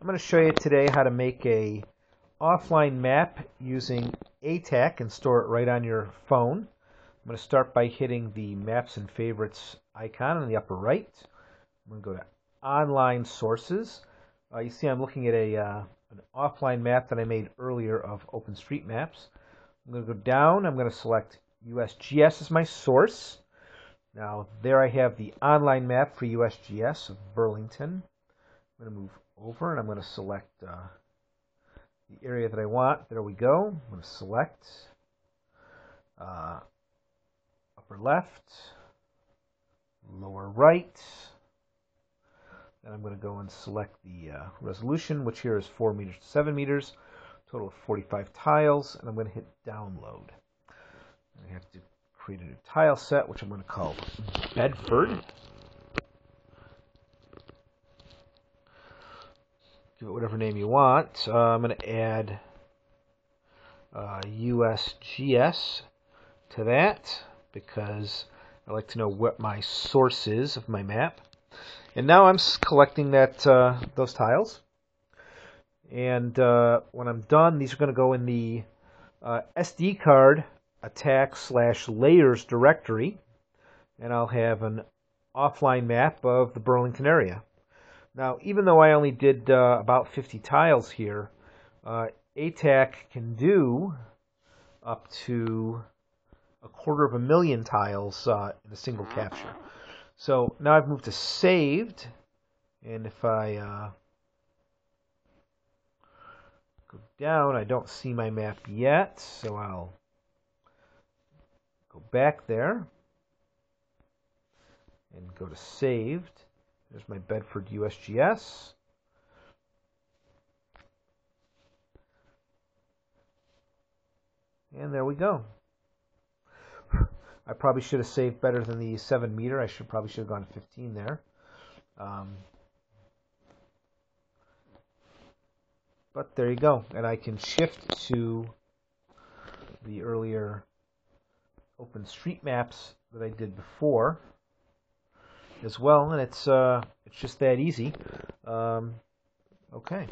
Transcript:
I'm going to show you today how to make a offline map using ATAK and store it right on your phone. I'm going to start by hitting the Maps and Favorites icon in the upper right. I'm going to go to Online Sources. Uh, you see I'm looking at a uh, an offline map that I made earlier of OpenStreetMaps. I'm going to go down. I'm going to select USGS as my source. Now there I have the online map for USGS of Burlington. I'm going to move over and I'm going to select uh, the area that I want. There we go. I'm going to select uh, upper left, lower right. Then I'm going to go and select the uh, resolution, which here is 4 meters to 7 meters, total of 45 tiles, and I'm going to hit download. I have to create a new tile set, which I'm going to call Bedford. Give it whatever name you want. Uh, I'm going to add uh, USGS to that because I like to know what my source is of my map. And now I'm collecting that uh, those tiles. And uh, when I'm done, these are going to go in the uh, SD card atak slash layers directory. And I'll have an offline map of the Burlington area. Now, even though I only did uh, about 50 tiles here, uh, ATAK can do up to a quarter of a million tiles uh, in a single capture. So now I've moved to saved, and if I uh, go down, I don't see my map yet, so I'll go back there and go to saved. There's my Bedford USGS. And there we go. I probably should have saved better than the 7 meter. I should probably should have gone to 15 there. Um, but there you go. And I can shift to the earlier OpenStreetMaps that I did before as well, and it's uh, it's just that easy. Um, okay.